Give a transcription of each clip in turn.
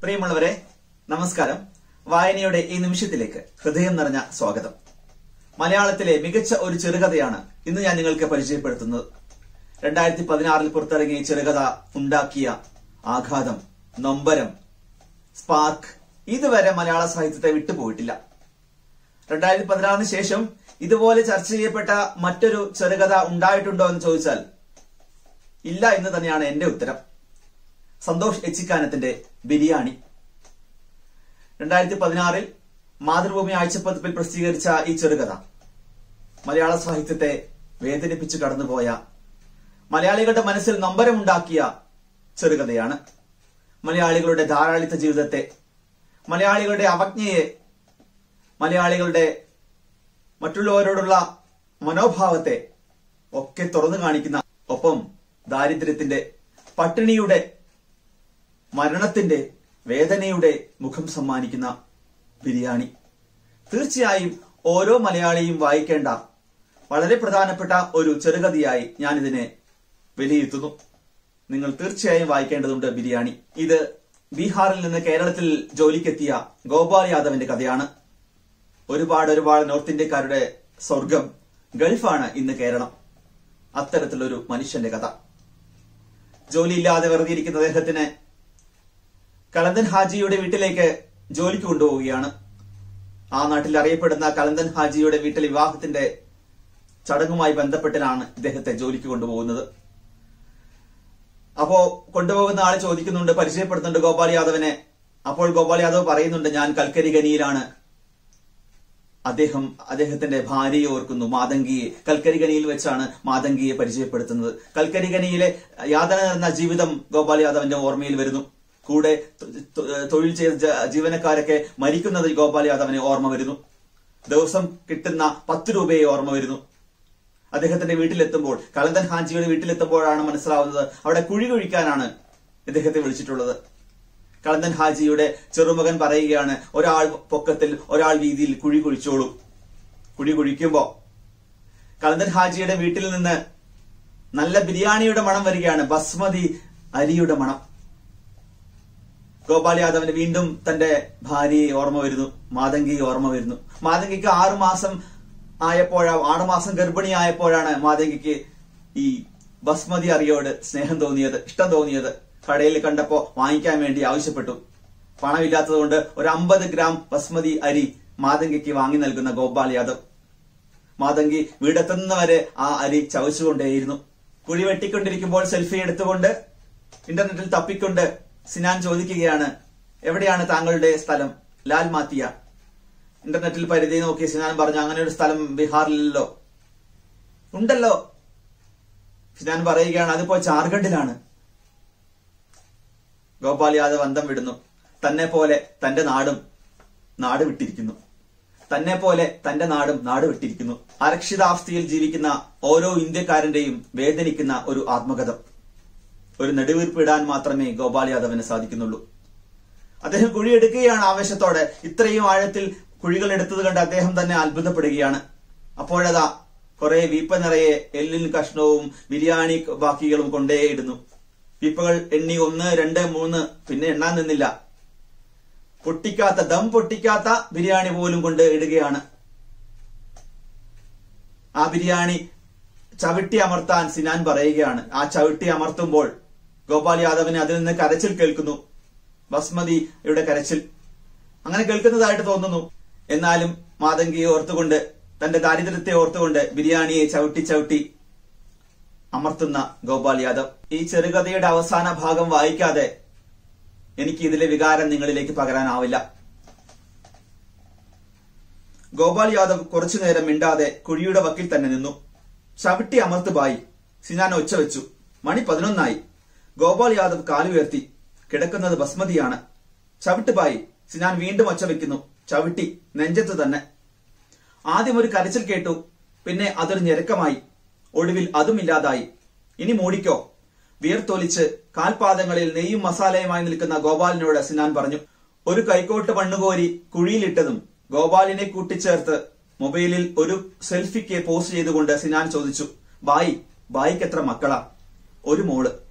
പ്രിയമുള്ളവരെ നമസ്കാരം. വായനയുടെ ഈ നിമിഷത്തിലേക്ക് ഹൃദയം നിറഞ്ഞ സ്വാഗതം. മലയാളത്തിലെ മികച്ച ഒരു ചെറുകഥയാണ് ഇന്ന് ഞാൻ നിങ്ങൾക്ക് പരിചയപ്പെടുത്തുന്നത്. രണ്ടായിരത്തി പതിനാറിൽ പുറത്തിറങ്ങിയ ചെറുകഥ ഉണ്ടാക്കിയ ആഘാതം നൊമ്പരം സ്പാർക്ക് ഇതുവരെ മലയാള സാഹിത്യത്തെ വിട്ടുപോയിട്ടില്ല. രണ്ടായിരത്തി പതിനാറിന് ശേഷം ഇതുപോലെ ചർച്ച ചെയ്യപ്പെട്ട മറ്റൊരു ചെറുകഥ ഉണ്ടായിട്ടുണ്ടോ എന്ന് ചോദിച്ചാൽ ഇല്ല എന്ന് തന്നെയാണ് എന്റെ ഉത്തരം. സന്തോഷ് എച്ചിക്കാനത്തിന്റെ ബിരിയാണി. രണ്ടായിരത്തി പതിനാറിൽ മാതൃഭൂമി ആഴ്ചപ്പതിപ്പിൽ പ്രസിദ്ധീകരിച്ച ഈ ചെറുകഥ മലയാള സാഹിത്യത്തെ വേദനിപ്പിച്ച് കടന്നുപോയ മലയാളികളുടെ മനസ്സിൽ നമ്പരമുണ്ടാക്കിയ ചെറുകഥയാണ്. മലയാളികളുടെ ധാരാളിത്ത ജീവിതത്തെ മലയാളികളുടെ അവജ്ഞയെ മലയാളികളുടെ മറ്റുള്ളവരോടുള്ള മനോഭാവത്തെ ഒക്കെ തുറന്നു കാണിക്കുന്ന ഒപ്പം ദാരിദ്ര്യത്തിന്റെ പട്ടിണിയുടെ മരണത്തിന്റെ വേദനയുടെ മുഖം സമ്മാനിക്കുന്ന ബിരിയാണി. തീർച്ചയായും ഓരോ മലയാളിയും വായിക്കേണ്ട വളരെ പ്രധാനപ്പെട്ട ഒരു ചെറുകഥയായി ഞാൻ ഇതിനെ വിലയിരുത്തുന്നു. നിങ്ങൾ തീർച്ചയായും വായിക്കേണ്ടതുണ്ട് ബിരിയാണി. ഇത് ബീഹാറിൽ നിന്ന് കേരളത്തിൽ ജോലിക്കെത്തിയ ഗോപാൽ യാദവിന്റെ കഥയാണ്. ഒരുപാട് ഒരുപാട് നോർത്ത് ഇന്ത്യക്കാരുടെ സ്വർഗം ഗൾഫാണ് ഇന്ന് കേരളം. അത്തരത്തിലൊരു മനുഷ്യന്റെ കഥ. ജോലിയില്ലാതെ വെറുതെ ഇരിക്കുന്ന അദ്ദേഹത്തിന് കലന്തൻ ഹാജിയുടെ വീട്ടിലേക്ക് ജോലിക്ക് കൊണ്ടുപോവുകയാണ്. ആ നാട്ടിൽ അറിയപ്പെടുന്ന കളന്തൻ ഹാജിയുടെ വീട്ടിൽ വിവാഹത്തിന്റെ ചടങ്ങുമായി ബന്ധപ്പെട്ടിലാണ് ഇദ്ദേഹത്തെ ജോലിക്ക് കൊണ്ടുപോകുന്നത്. അപ്പോ കൊണ്ടുപോകുന്ന ആൾ ചോദിക്കുന്നുണ്ട് പരിചയപ്പെടുത്തുന്നുണ്ട് ഗോപാൽ യാദവിനെ. അപ്പോൾ ഗോപാൽ യാദവ് പറയുന്നുണ്ട് ഞാൻ കൽക്കരി ഖനിയിലാണ്. അദ്ദേഹം അദ്ദേഹത്തിന്റെ ഭാര്യയെ ഓർക്കുന്നു. മാതങ്കിയെ കൽക്കരി ഖനിയിൽ വെച്ചാണ് മാതങ്കിയെ പരിചയപ്പെടുത്തുന്നത്. കൽക്കരി ഖനിയിലെ യാതന നിറഞ്ഞ ജീവിതം ഗോപാൽ യാദവിന്റെ ഓർമ്മയിൽ വരുന്നു. കൂടെ തൊഴിൽ ചെയ്ത ജീവനക്കാരൊക്കെ മരിക്കുന്നത് ഗോപാൽ യാദവിനെ ഓർമ്മ വരുന്നു. ദിവസം കിട്ടുന്ന പത്ത് രൂപയെ ഓർമ്മ വരുന്നു. അദ്ദേഹത്തിന്റെ വീട്ടിലെത്തുമ്പോൾ കളന്തൻ ഹാജിയുടെ വീട്ടിലെത്തുമ്പോഴാണ് മനസ്സിലാവുന്നത് അവിടെ കുഴി കുഴിക്കാനാണ് ഇദ്ദേഹത്തെ വിളിച്ചിട്ടുള്ളത്. കളന്തൻ ഹാജിയുടെ ചെറുമകൻ പറയുകയാണ് ഒരാൾ പൊക്കത്തിൽ ഒരാൾ വീതിയിൽ കുഴി കുഴിച്ചോളൂ. കുഴി കുഴിക്കുമ്പോ കളന്തൻ ഹാജിയുടെ വീട്ടിൽ നിന്ന് നല്ല ബിരിയാണിയുടെ മണം വരികയാണ് ബസ്മതി അരിയുടെ മണം. ഗോപാൽ യാദവിന് വീണ്ടും തന്റെ ഭാര്യയെ ഓർമ്മ വരുന്നു മാതങ്കിയെ ഓർമ്മ വരുന്നു. മാതങ്കിക്ക് ആറുമാസം ആയപ്പോഴാ ആറു മാസം ഗർഭിണിയായപ്പോഴാണ് മാതങ്കിക്ക് ഈ ബസ്മതി അറിയോട് സ്നേഹം തോന്നിയത് ഇഷ്ടം തോന്നിയത്. കടയിൽ കണ്ടപ്പോ വാങ്ങിക്കാൻ വേണ്ടി ആവശ്യപ്പെട്ടു. പണമില്ലാത്തതുകൊണ്ട് ഒരു അമ്പത് ഗ്രാം ബസ്മതി അരി മാതങ്കിക്ക് വാങ്ങി നൽകുന്ന ഗോപാൽ യാദവ്. മാതങ്കി വീടെത്തുന്നവരെ ആ അരി ചവച്ചുകൊണ്ടേയിരുന്നു. കുഴി വെട്ടിക്കൊണ്ടിരിക്കുമ്പോൾ സെൽഫി എടുത്തുകൊണ്ട് ഇന്റർനെറ്റിൽ തപ്പിക്കൊണ്ട് സിനാൻ ചോദിക്കുകയാണ് എവിടെയാണ് താങ്കളുടെ സ്ഥലം? ലാൽ മാത്തിയ. ഇന്റർനെറ്റിൽ പരിധി നോക്കി സിനാൻ പറഞ്ഞു. അങ്ങനെ ഒരു സ്ഥലം ബീഹാറിലല്ലോ ഉണ്ടല്ലോ. സിനാൻ പറയുകയാണ് അതിപ്പോ ജാർഖണ്ഡിലാണ്. ഗോപാൽ യാദവ് അന്തം വിടുന്നു. തന്നെ പോലെ തന്റെ നാടും നാട് വിട്ടിരിക്കുന്നു. തന്നെ പോലെ തന്റെ നാടും നാട് വിട്ടിരിക്കുന്നു. അരക്ഷിതാവസ്ഥയിൽ ജീവിക്കുന്ന ഓരോ ഇന്ത്യക്കാരന്റെയും വേദനിക്കുന്ന ഒരു ആത്മകഥം. ഒരു നെടുവീർപ്പിടാൻ മാത്രമേ ഗോപാൽ യാദവിന് സാധിക്കുന്നുള്ളൂ. അദ്ദേഹം കുഴിയെടുക്കുകയാണ് ആവേശത്തോടെ. ഇത്രയും ആഴത്തിൽ കുഴികൾ എടുത്തത് കണ്ട് അദ്ദേഹം തന്നെ അത്ഭുതപ്പെടുകയാണ്. അപ്പോഴതാ കുറെ വീപ്പ നിറയെ എല്ലിൻ കഷ്ണവും ബിരിയാണി ബാക്കികളും കൊണ്ടേയിടുന്നു വീപ്പകൾ എണ്ണി ഒന്ന് രണ്ട് മൂന്ന് പിന്നെ എണ്ണാൻ നിന്നില്ല. പൊട്ടിക്കാത്ത ദം പൊട്ടിക്കാത്ത ബിരിയാണി പോലും കൊണ്ട് ഇടുകയാണ്. ആ ബിരിയാണി ചവിട്ടി അമർത്താൻ സിനാൻ പറയുകയാണ്. ആ ചവിട്ടി അമർത്തുമ്പോൾ ഗോപാൽ യാദവിന് അതിൽ നിന്ന് കരച്ചിൽ കേൾക്കുന്നു. ബസ്മതിയുടെ കരച്ചിൽ. അങ്ങനെ കേൾക്കുന്നതായിട്ട് തോന്നുന്നു. എന്നാലും മാതങ്കിയെ ഓർത്തുകൊണ്ട് തന്റെ ദാരിദ്ര്യത്തെ ഓർത്തുകൊണ്ട് ബിരിയാണിയെ ചവിട്ടി ചവിട്ടി അമർത്തുന്ന ഗോപാൽ യാദവ്. ഈ ചെറുകഥയുടെ അവസാന ഭാഗം വായിക്കാതെ എനിക്ക് ഇതിലെ വികാരം നിങ്ങളിലേക്ക് പകരാനാവില്ല. ഗോപാൽ യാദവ് കുറച്ചു നേരം മിണ്ടാതെ കുഴിയുടെ വക്കിൽ തന്നെ നിന്നു. ചവിട്ടി അമർത്ത് ബായി. സിനാൻ ഒച്ച വെച്ചു. മണി പതിനൊന്നായി. ഗോപാൽ യാദവ് കാലുയർത്തി. കിടക്കുന്നത് ബസ്മതിയാണ്. ചവിട്ടുപായി. സിനാൻ വീണ്ടും ഒച്ച വെക്കുന്നു ചവിട്ടി. നെഞ്ചത്ത് തന്നെ. ആദ്യം ഒരു കരച്ചിൽ കേട്ടു. പിന്നെ അതൊരു ഞെരക്കമായി. ഒടുവിൽ അതും ഇല്ലാതായി. ഇനി മൂടിക്കോ. വിയർത്തൊലിച്ച് കാൽപാദങ്ങളിൽ നെയ്യും മസാലയുമായി നിൽക്കുന്ന ഗോപാലിനോട് സിനാൻ പറഞ്ഞു ഒരു കൈക്കോട്ട് മണ്ണുകോരി കുഴിയിലിട്ടതും ഗോപാലിനെ കൂട്ടിച്ചേർത്ത് മൊബൈലിൽ ഒരു സെൽഫിക്ക് പോസ്റ്റ് ചെയ്തുകൊണ്ട് സിനാൻ ചോദിച്ചു ബായി ബായിക്ക് എത്ര മക്കളാ? ഒരു മോൾ.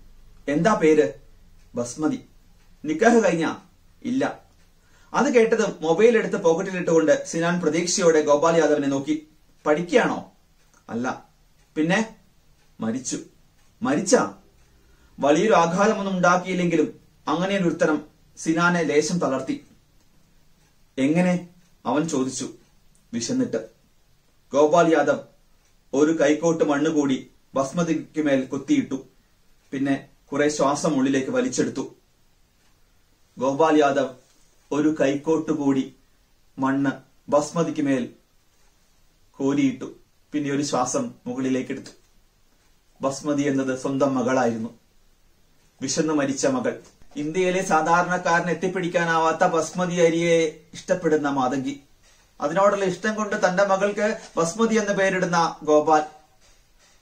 എന്താ പേര്? ബസ്മതി. നിക്കാഹ് കഴിഞ്ഞ? ഇല്ല. അത് കേട്ടതും മൊബൈൽ എടുത്ത് പോക്കറ്റിലിട്ടുകൊണ്ട് സിനാൻ പ്രതീക്ഷയോടെ ഗോപാൽ യാദവിനെ നോക്കി. പഠിക്കുകയാണോ? അല്ല. പിന്നെ? മരിച്ചു. മരിച്ച? വലിയൊരു ആഘാതമൊന്നും ഉണ്ടാക്കിയില്ലെങ്കിലും അങ്ങനെയൊരു ഉത്തരം സിനാനെ ലേശം തളർത്തി. എങ്ങനെ? അവൻ ചോദിച്ചു. വിശന്നിട്ട്. ഗോപാൽ യാദവ് ഒരു കൈക്കോട്ട് മണ്ണ് കൂടി ബസ്മതിക്ക് മേൽ കുത്തിയിട്ടു. പിന്നെ കുറെ ശ്വാസം ഉള്ളിലേക്ക് വലിച്ചെടുത്തു. ഗോപാൽ യാദവ് ഒരു കൈക്കോട്ട് കൂടി മണ്ണ് ബസ്മതിക്ക് മേൽ കോരിയിട്ടു. പിന്നെ ഒരു ശ്വാസം മുകളിലേക്ക് എടുത്തു ബസ്മതി എന്നത് സ്വന്തം മകളായിരുന്നു. വിശന്ന് മരിച്ച മകൾ. ഇന്ത്യയിലെ സാധാരണക്കാരന് എത്തിപ്പിടിക്കാനാവാത്ത ബസ്മതി അരിയെ ഇഷ്ടപ്പെടുന്ന മാതങ്കി. അതിനോടുള്ള ഇഷ്ടം കൊണ്ട് തന്റെ മകൾക്ക് ബസ്മതി എന്ന് പേരിടുന്ന ഗോപാൽ.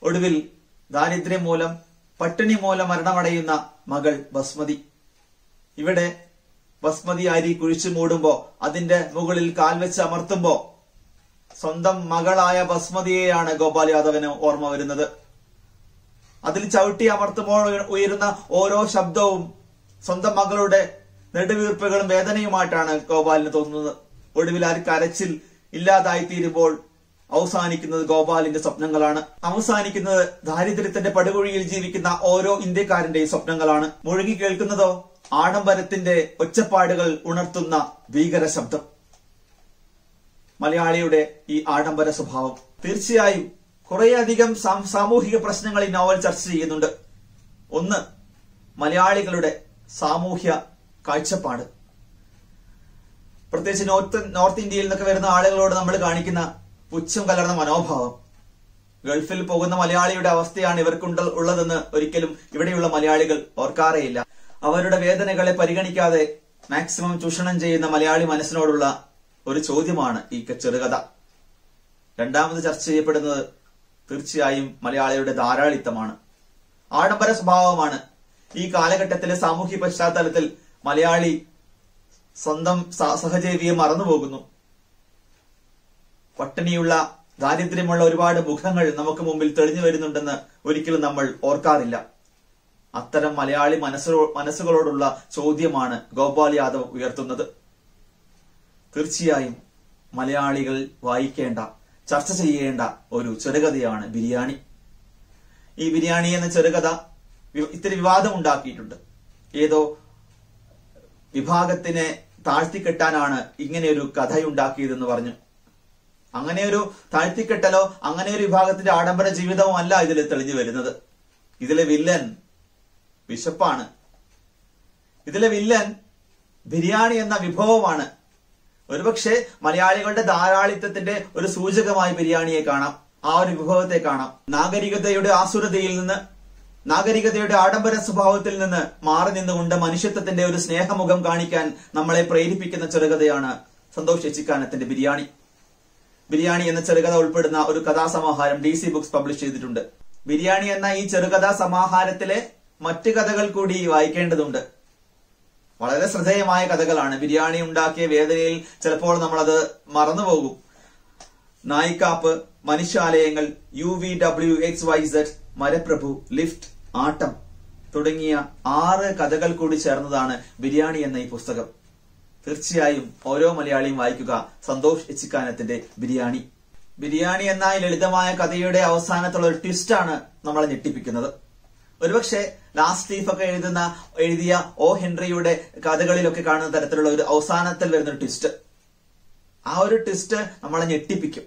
ഒടുവിൽ ദാരിദ്ര്യം മൂലം പട്ടിണി മൂലം മരണമടയുന്ന മകൾ ബസ്മതി. ഇവിടെ ബസ്മതി അരി കുഴിച്ചു മൂടുമ്പോ അതിന്റെ മുകളിൽ കാൽ വെച്ച് അമർത്തുമ്പോ സ്വന്തം മകളായ ബസ്മതിയെയാണ് ഗോപാൽ യാദവിന് ഓർമ്മ വരുന്നത്. അതിൽ ചവിട്ടി അമർത്തുമ്പോൾ ഉയരുന്ന ഓരോ ശബ്ദവും സ്വന്തം മകളുടെ നെടുവീർപ്പുകളും വേദനയുമായിട്ടാണ് ഗോപാലിന് തോന്നുന്നത്. ഒടുവിൽ ആ കരച്ചിൽ ഇല്ലാതായി തീരുമ്പോൾ അവസാനിക്കുന്നത് ഗോപാലിന്റെ സ്വപ്നങ്ങളാണ്. അവസാനിക്കുന്നത് ദാരിദ്ര്യത്തിന്റെ പടുകുഴിയിൽ ജീവിക്കുന്ന ഓരോ ഇന്ത്യക്കാരന്റെയും സ്വപ്നങ്ങളാണ്. മുഴുകി കേൾക്കുന്നതോ? ആഡംബരത്തിന്റെ ഒച്ചപ്പാടുകൾ ഉണർത്തുന്ന ഭീകര ശബ്ദം. മലയാളിയുടെ ഈ ആഡംബര സ്വഭാവം. തീർച്ചയായും കുറേയധികം സാമൂഹിക പ്രശ്നങ്ങൾ ഈ നോവൽ ചർച്ച ചെയ്യുന്നുണ്ട്. ഒന്ന് മലയാളികളുടെ സാമൂഹ്യ കാഴ്ചപ്പാട്. പ്രത്യേകിച്ച് നോർത്ത് നോർത്ത് ഇന്ത്യയിൽ നിന്നൊക്കെ വരുന്ന ആളുകളോട് നമ്മൾ കാണിക്കുന്ന പുച്ഛം കലർന്ന മനോഭാവം. ഗൾഫിൽ പോകുന്ന മലയാളിയുടെ അവസ്ഥയാണ് ഇവർക്കുണ്ട ഉള്ളതെന്ന് ഒരിക്കലും ഇവിടെയുള്ള മലയാളികൾ ഓർക്കാറേയില്ല. അവരുടെ വേദനകളെ പരിഗണിക്കാതെ മാക്സിമം ചൂഷണം ചെയ്യുന്ന മലയാളി മനസ്സിനോടുള്ള ഒരു ചോദ്യമാണ് ഈ ചെറുകഥ. രണ്ടാമത് ചർച്ച ചെയ്യപ്പെടുന്നത് തീർച്ചയായും മലയാളിയുടെ ധാരാളിത്തമാണ്. ആഡംബര സ്വഭാവമാണ്. ഈ കാലഘട്ടത്തിലെ സാമൂഹ്യ പശ്ചാത്തലത്തിൽ മലയാളി സ്വന്തം സഹജീവിയെ മറന്നുപോകുന്നു. പട്ടിണിയുള്ള ദാരിദ്ര്യമുള്ള ഒരുപാട് മുഖങ്ങൾ നമുക്ക് മുമ്പിൽ തെളിഞ്ഞു വരുന്നുണ്ടെന്ന് ഒരിക്കലും നമ്മൾ ഓർക്കാറില്ല. അത്തരം മലയാളി മനസ്സോ മനസ്സുകളോടുള്ള ചോദ്യമാണ് ഗോപാൽ യാദവ് ഉയർത്തുന്നത്. തീർച്ചയായും മലയാളികൾ വായിക്കേണ്ട ചർച്ച ചെയ്യേണ്ട ഒരു ചെറുകഥയാണ് ബിരിയാണി. ഈ ബിരിയാണി എന്ന ചെറുകഥ ഇത്തിരി വിവാദം ഉണ്ടാക്കിയിട്ടുണ്ട്. ഏതോ വിഭാഗത്തിനെ താഴ്ത്തിക്കെട്ടാനാണ് ഇങ്ങനെയൊരു കഥയുണ്ടാക്കിയതെന്ന് പറഞ്ഞു. അങ്ങനെ ഒരു താഴ്ത്തിക്കെട്ടലോ അങ്ങനെ ഒരു വിഭാഗത്തിന്റെ ആഡംബര ജീവിതമോ അല്ല ഇതിൽ തെളിഞ്ഞു വരുന്നത്. ഇതിലെ വില്ലൻ വിശപ്പാണ്. ഇതിലെ വില്ലൻ ബിരിയാണി എന്ന വിഭവമാണ്. ഒരുപക്ഷെ മലയാളികളുടെ ധാരാളിത്തത്തിന്റെ ഒരു സൂചകമായി ബിരിയാണിയെ കാണാം. ആ ഒരു വിഭവത്തെ കാണാം. നാഗരികതയുടെ ആസുരതയിൽ നിന്ന് നാഗരികതയുടെ ആഡംബര സ്വഭാവത്തിൽ നിന്ന് മാറി നിന്നുകൊണ്ട് മനുഷ്യത്വത്തിന്റെ ഒരു സ്നേഹമുഖം കാണിക്കാൻ നമ്മളെ പ്രേരിപ്പിക്കുന്ന ചെറുകഥയാണ് സന്തോഷ് ചേച്ചിക്കാനത്തിന്റെ ബിരിയാണി. ബിരിയാണി എന്ന ചെറുകഥ ഉൾപ്പെടുന്ന ഒരു കഥാസമാഹാരം ഡി സി ബുക്സ് പബ്ലിഷ് ചെയ്തിട്ടുണ്ട്. ബിരിയാണി എന്ന ഈ ചെറുകഥാ സമാഹാരത്തിലെ മറ്റ് കഥകൾ കൂടി വായിക്കേണ്ടതുണ്ട്. വളരെ ശ്രദ്ധേയമായ കഥകളാണ്. ബിരിയാണി ഉണ്ടാക്കിയ വേദനയിൽ ചിലപ്പോൾ നമ്മളത് മറന്നുപോകും. നായിക്കാപ്പ് മനുഷ്യാലയങ്ങൾ U V W X Y Z മരപ്രഭു lift ആട്ടം തുടങ്ങിയ ആറ് കഥകൾ കൂടി ചേർന്നതാണ് ബിരിയാണി എന്ന ഈ പുസ്തകം. തീർച്ചയായും ഓരോ മലയാളിയും വായിക്കുക സന്തോഷ് എച്ചിക്കാനത്തിന്റെ ബിരിയാണി. ബിരിയാണി എന്ന ലളിതമായ കഥയുടെ അവസാനത്തുള്ള ഒരു ട്വിസ്റ്റാണ് നമ്മളെ ഞെട്ടിപ്പിക്കുന്നത്. ഒരുപക്ഷെ ലാസ്റ്റ് ലീഫൊക്കെ എഴുതുന്ന എഴുതിയ ഓ ഹെൻറിയുടെ കഥകളിലൊക്കെ കാണുന്ന തരത്തിലുള്ള ഒരു അവസാനത്തിൽ വരുന്ന ട്വിസ്റ്റ് ആ ഒരു ട്വിസ്റ്റ് നമ്മളെ ഞെട്ടിപ്പിക്കും.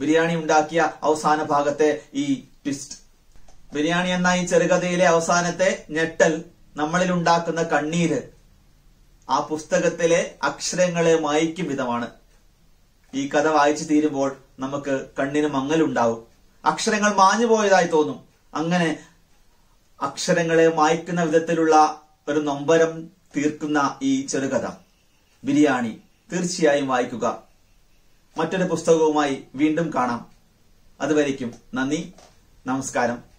ബിരിയാണി ഉണ്ടാക്കിയ അവസാന ഭാഗത്തെ ഈ ട്വിസ്റ്റ് ബിരിയാണി എന്ന ഈ ചെറുകഥയിലെ അവസാനത്തെ ഞെട്ടൽ നമ്മളിൽ ഉണ്ടാക്കുന്ന കണ്ണീര് ആ പുസ്തകത്തിലെ അക്ഷരങ്ങളെ മായ്ക്കും വിധമാണ്. ഈ കഥ വായിച്ചു തീരുമ്പോൾ നമുക്ക് കണ്ണിന് മങ്ങലുണ്ടാവും. അക്ഷരങ്ങൾ മാഞ്ഞു പോയതായി തോന്നും. അങ്ങനെ അക്ഷരങ്ങളെ മായ്ക്കുന്ന വിധത്തിലുള്ള ഒരു നൊമ്പരം തീർക്കുന്ന ഈ ചെറുകഥ. ബിരിയാണി. തീർച്ചയായും വായിക്കുക. മറ്റൊരു പുസ്തകവുമായി വീണ്ടും കാണാം. അതുവരയ്ക്കും നന്ദി. നമസ്കാരം.